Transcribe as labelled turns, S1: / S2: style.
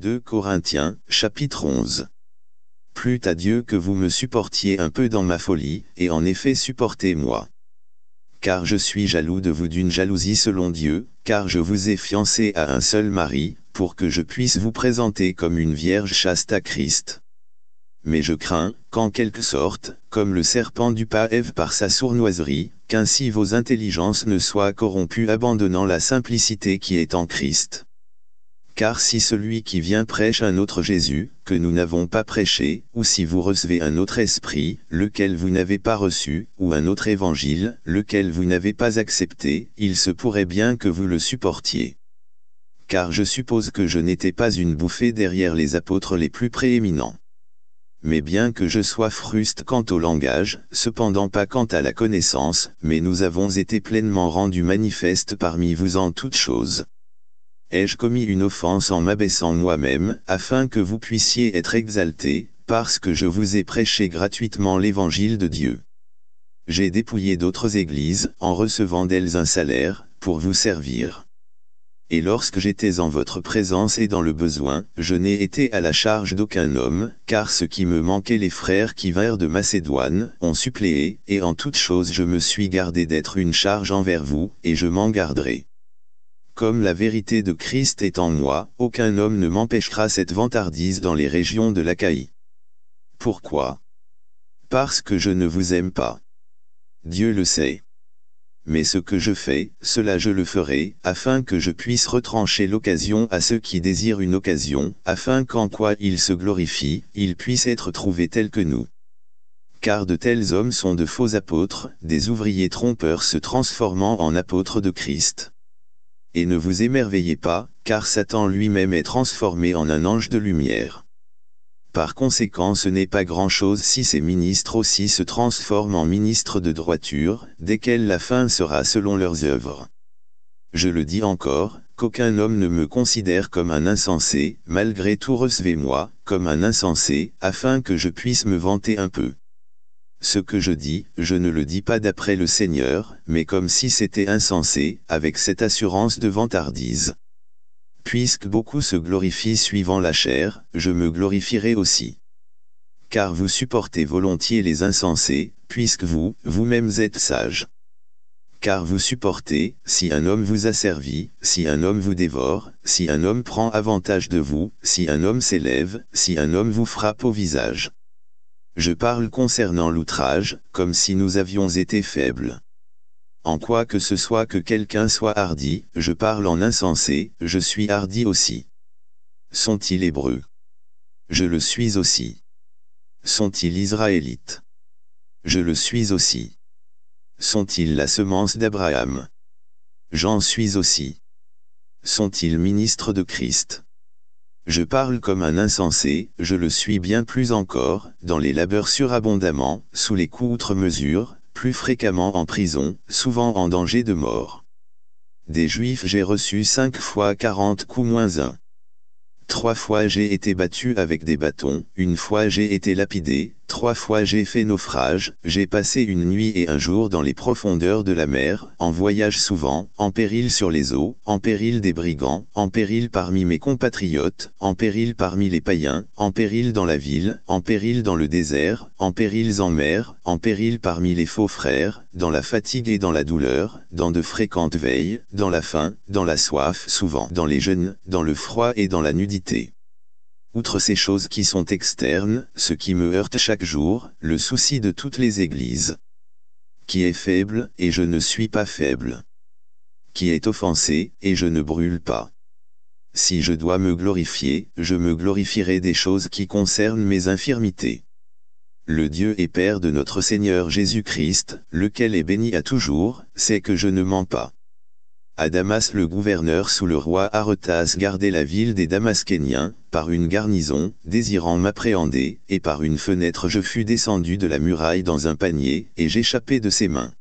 S1: 2 Corinthiens, chapitre 11. Plût à Dieu que vous me supportiez un peu dans ma folie, et en effet supportez-moi. Car je suis jaloux de vous d'une jalousie selon Dieu, car je vous ai fiancé à un seul mari, pour que je puisse vous présenter comme une vierge chaste à Christ. Mais je crains, qu'en quelque sorte, comme le serpent du pas Ève par sa sournoiserie, qu'ainsi vos intelligences ne soient corrompues abandonnant la simplicité qui est en Christ. Car si celui qui vient prêche un autre Jésus, que nous n'avons pas prêché, ou si vous recevez un autre esprit, lequel vous n'avez pas reçu, ou un autre évangile, lequel vous n'avez pas accepté, il se pourrait bien que vous le supportiez. Car je suppose que je n'étais pas une bouffée derrière les apôtres les plus prééminents. Mais bien que je sois fruste quant au langage, cependant pas quant à la connaissance, mais nous avons été pleinement rendus manifestes parmi vous en toutes choses. Ai-je commis une offense en m'abaissant moi-même, afin que vous puissiez être exaltés, parce que je vous ai prêché gratuitement l'évangile de Dieu? J'ai dépouillé d'autres églises, en recevant d'elles un salaire, pour vous servir. Et lorsque j'étais en votre présence et dans le besoin, je n'ai été à la charge d'aucun homme, car ce qui me manquait les frères qui vinrent de Macédoine, ont suppléé, et en toute chose je me suis gardé d'être une charge envers vous, et je m'en garderai. Comme la vérité de Christ est en moi, aucun homme ne m'empêchera cette vantardise dans les régions de l'Achaïe. Pourquoi? Parce que je ne vous aime pas. Dieu le sait. Mais ce que je fais, cela je le ferai, afin que je puisse retrancher l'occasion à ceux qui désirent une occasion, afin qu'en quoi ils se glorifient, ils puissent être trouvés tels que nous. Car de tels hommes sont de faux apôtres, des ouvriers trompeurs se transformant en apôtres de Christ. Et ne vous émerveillez pas, car Satan lui-même est transformé en un ange de lumière. Par conséquent ce n'est pas grand-chose si ces ministres aussi se transforment en ministres de droiture, desquels la fin sera selon leurs œuvres. Je le dis encore, qu'aucun homme ne me considère comme un insensé, malgré tout recevez-moi, comme un insensé, afin que je puisse me vanter un peu. Ce que je dis, je ne le dis pas d'après le Seigneur, mais comme si c'était insensé, avec cette assurance de vantardise. Puisque beaucoup se glorifient suivant la chair, je me glorifierai aussi. Car vous supportez volontiers les insensés, puisque vous, vous-mêmes êtes sages. Car vous supportez, si un homme vous a servi, si un homme vous dévore, si un homme prend avantage de vous, si un homme s'élève, si un homme vous frappe au visage. Je parle concernant l'outrage, comme si nous avions été faibles. En quoi que ce soit que quelqu'un soit hardi, je parle en insensé, je suis hardi aussi. Sont-ils hébreux? Je le suis aussi. Sont-ils israélites? Je le suis aussi. Sont-ils la semence d'Abraham? J'en suis aussi. Sont-ils ministres de Christ? Je parle comme un insensé, je le suis bien plus encore, dans les labeurs surabondamment, sous les coups outre mesure, plus fréquemment en prison, souvent en danger de mort. Des Juifs j'ai reçu cinq fois quarante coups moins un. Trois fois j'ai été battu avec des bâtons, une fois j'ai été lapidé, Trois fois j'ai fait naufrage, j'ai passé une nuit et un jour dans les profondeurs de la mer, en voyage souvent, en péril sur les eaux, en péril des brigands, en péril parmi mes compatriotes, en péril parmi les païens, en péril dans la ville, en péril dans le désert, en périls en mer, en péril parmi les faux frères, dans la fatigue et dans la douleur, dans de fréquentes veilles, dans la faim, dans la soif souvent, dans les jeûnes, dans le froid et dans la nudité. Outre ces choses qui sont externes, ce qui me heurte chaque jour, le souci de toutes les églises. Qui est faible, et je ne suis pas faible. Qui est offensé, et je ne brûle pas. Si je dois me glorifier, je me glorifierai des choses qui concernent mes infirmités. Le Dieu et Père de notre Seigneur Jésus-Christ, lequel est béni à toujours, sait que je ne mens pas. À Damas le gouverneur sous le roi Aretas gardait la ville des Damaskéniens, par une garnison, désirant m'appréhender, et par une fenêtre je fus descendu de la muraille dans un panier, et j'échappai de ses mains.